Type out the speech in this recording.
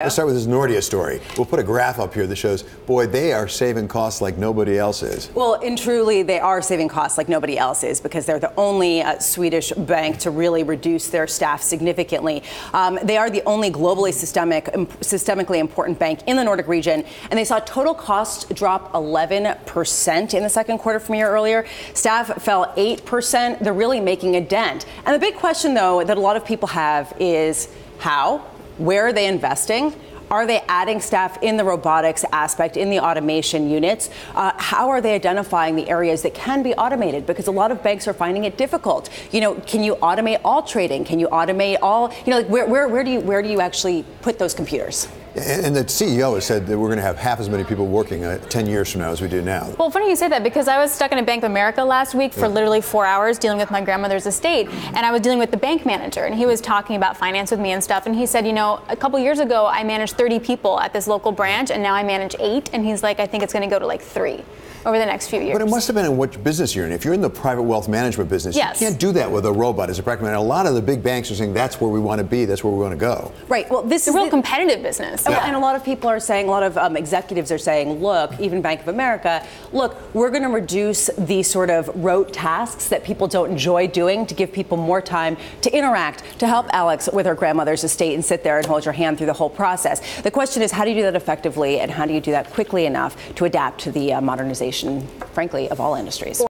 Let's start with this Nordea story. We'll put a graph up here that shows, boy, they are saving costs like nobody else is. Well, and truly, they are saving costs like nobody else is because they're the only uh, Swedish bank to really reduce their staff significantly. Um, they are the only globally systemic, systemically important bank in the Nordic region, and they saw total costs drop 11% in the second quarter from a year earlier. Staff fell 8%. They're really making a dent. And the big question, though, that a lot of people have is how? Where are they investing? Are they adding staff in the robotics aspect, in the automation units? Uh, how are they identifying the areas that can be automated? Because a lot of banks are finding it difficult. You know, can you automate all trading? Can you automate all? You know, like where, where, where do you where do you actually put those computers? And the CEO has said that we're going to have half as many people working uh, 10 years from now as we do now. Well, funny you say that because I was stuck in a Bank of America last week for yeah. literally four hours dealing with my grandmother's estate. And I was dealing with the bank manager, and he was talking about finance with me and stuff. And he said, you know, a couple years ago, I managed 30 people at this local branch, and now I manage eight. And he's like, I think it's going to go to like three over the next few years. But it must have been in what business you're in. If you're in the private wealth management business, yes. you can't do that with a robot as a practical matter. A lot of the big banks are saying that's where we want to be, that's where we want to go. Right. Well, this it's is a real the, competitive business. Yeah. And a lot of people are saying, a lot of um, executives are saying, look, even Bank of America, look, we're going to reduce the sort of rote tasks that people don't enjoy doing to give people more time to interact, to help Alex with her grandmother's estate and sit there and hold your hand through the whole process. The question is, how do you do that effectively and how do you do that quickly enough to adapt to the uh, modernization, frankly? frankly, of all industries.